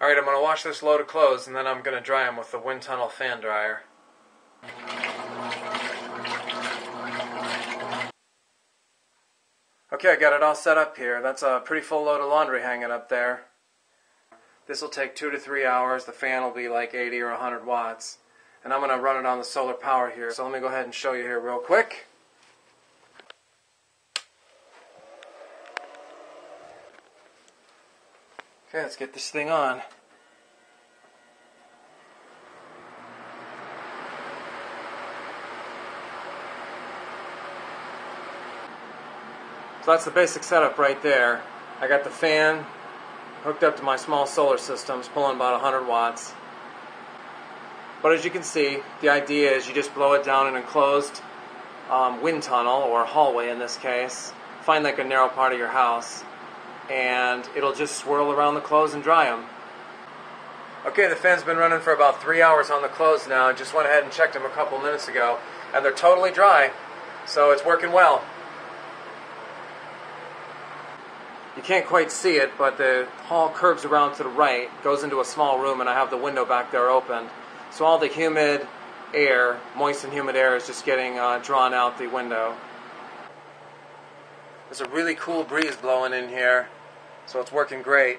Alright, I'm going to wash this load of clothes and then I'm going to dry them with the wind tunnel fan dryer. Okay, I got it all set up here. That's a pretty full load of laundry hanging up there. This will take two to three hours. The fan will be like 80 or 100 watts. And I'm going to run it on the solar power here. So let me go ahead and show you here real quick. Okay, let's get this thing on. So that's the basic setup right there. I got the fan hooked up to my small solar system, it's pulling about 100 watts. But as you can see, the idea is you just blow it down an enclosed um, wind tunnel, or hallway in this case. Find like a narrow part of your house, and it'll just swirl around the clothes and dry them. Okay, the fan's been running for about three hours on the clothes now. Just went ahead and checked them a couple minutes ago, and they're totally dry, so it's working well. You can't quite see it, but the hall curves around to the right, goes into a small room, and I have the window back there opened. So all the humid air, moist and humid air, is just getting uh, drawn out the window. There's a really cool breeze blowing in here, so it's working great.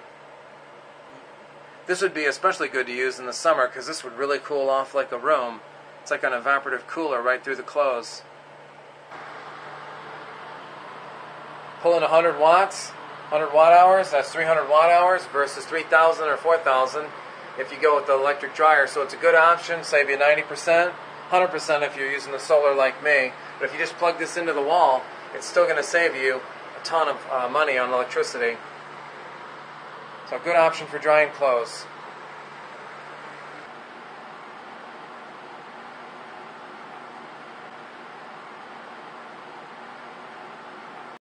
This would be especially good to use in the summer because this would really cool off like a room. It's like an evaporative cooler right through the clothes. Pulling 100 watts, 100 watt hours, that's 300 watt hours versus 3,000 or 4,000 if you go with the electric dryer. So it's a good option, save you 90%, 100% if you're using the solar like me. But if you just plug this into the wall, it's still going to save you a ton of uh, money on electricity. So good option for drying clothes.